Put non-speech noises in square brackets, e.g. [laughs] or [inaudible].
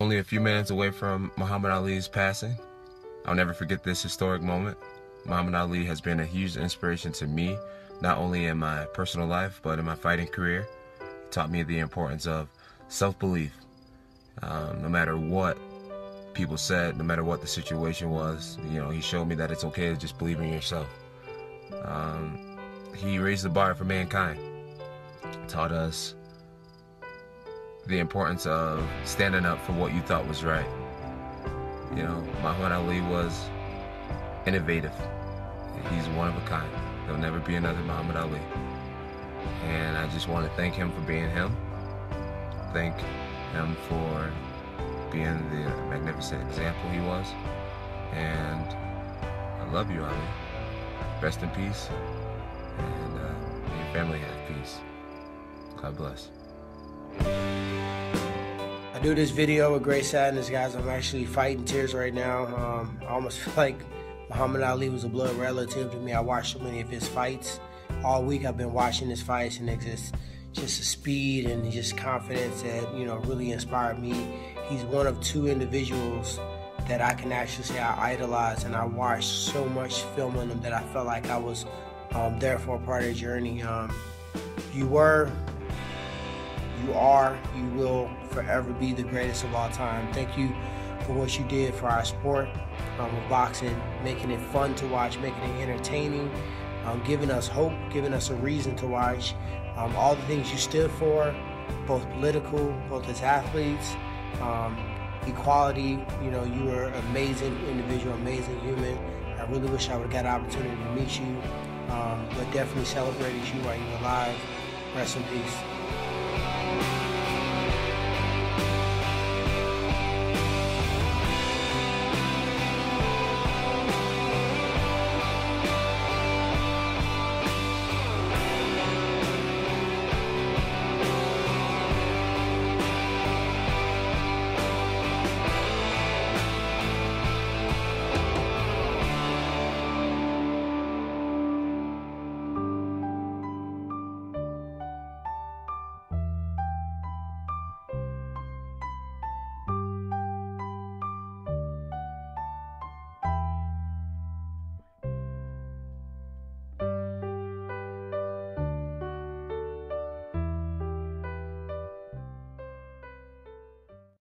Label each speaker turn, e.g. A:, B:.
A: Only a few minutes away from Muhammad Ali's passing, I'll never forget this historic moment. Muhammad Ali has been a huge inspiration to me, not only in my personal life, but in my fighting career. He taught me the importance of self-belief. Um, no matter what people said, no matter what the situation was, you know, he showed me that it's okay to just believe in yourself. Um, he raised the bar for mankind, taught us the importance of standing up for what you thought was right. You know, Muhammad Ali was innovative. He's one of a kind. There'll never be another Muhammad Ali. And I just want to thank him for being him. Thank him for being the magnificent example he was. And I love you, Ali. Rest in peace. And uh, your family have peace. God bless.
B: I do this video with great sadness, guys. I'm actually fighting tears right now. Um, I almost [laughs] feel like Muhammad Ali was a blood relative to me. I watched so many of his fights. All week I've been watching his fights, and it's just, just the speed and just confidence that, you know, really inspired me. He's one of two individuals that I can actually say I idolize, and I watched so much film on him that I felt like I was um, there for a part of the journey. Um, you were you are, you will forever be the greatest of all time. Thank you for what you did for our sport um, boxing, making it fun to watch, making it entertaining, um, giving us hope, giving us a reason to watch. Um, all the things you stood for, both political, both as athletes, um, equality. You know, you were an amazing individual, amazing human. I really wish I would have got an opportunity to meet you, um, but definitely celebrated you while you were alive. Rest in peace.